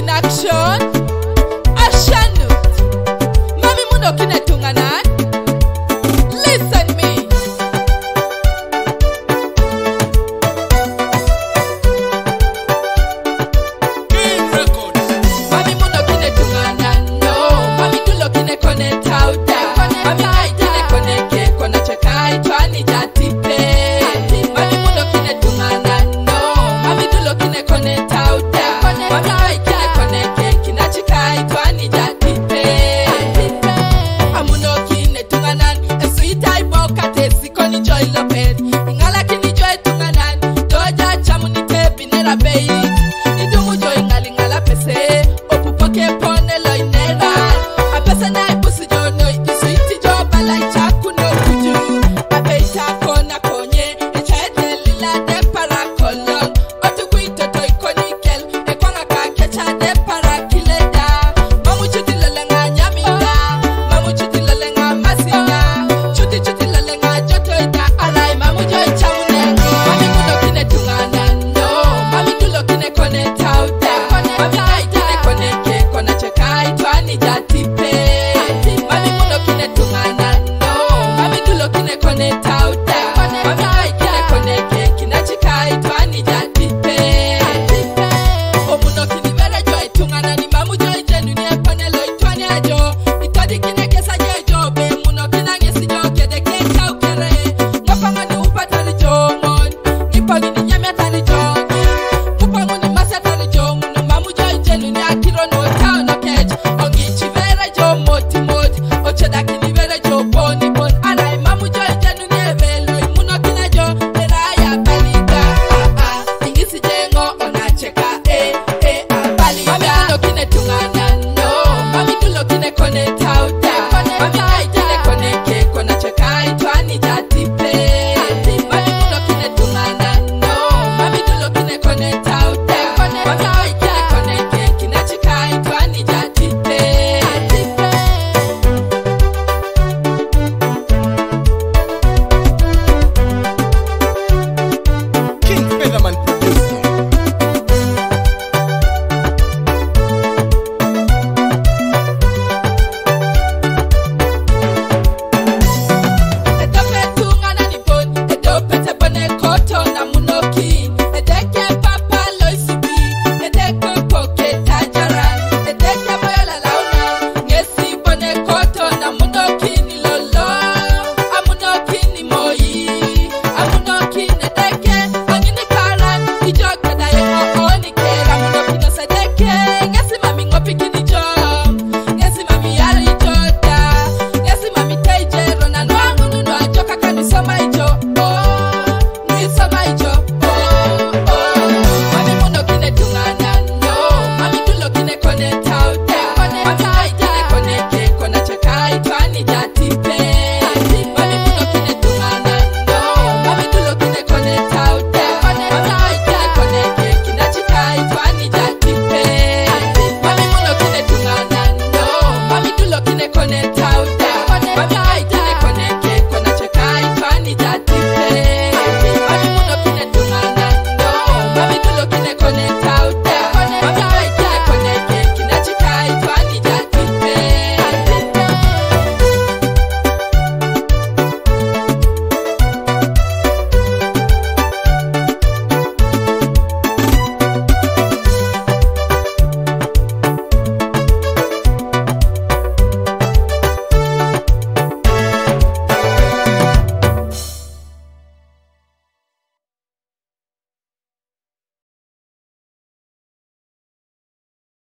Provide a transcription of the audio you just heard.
in action. head. Ingala kini joy tunga nan, doja chamu ni pepi nera peyi. Nidungu joy ngali ngala pese, opupoke ponela.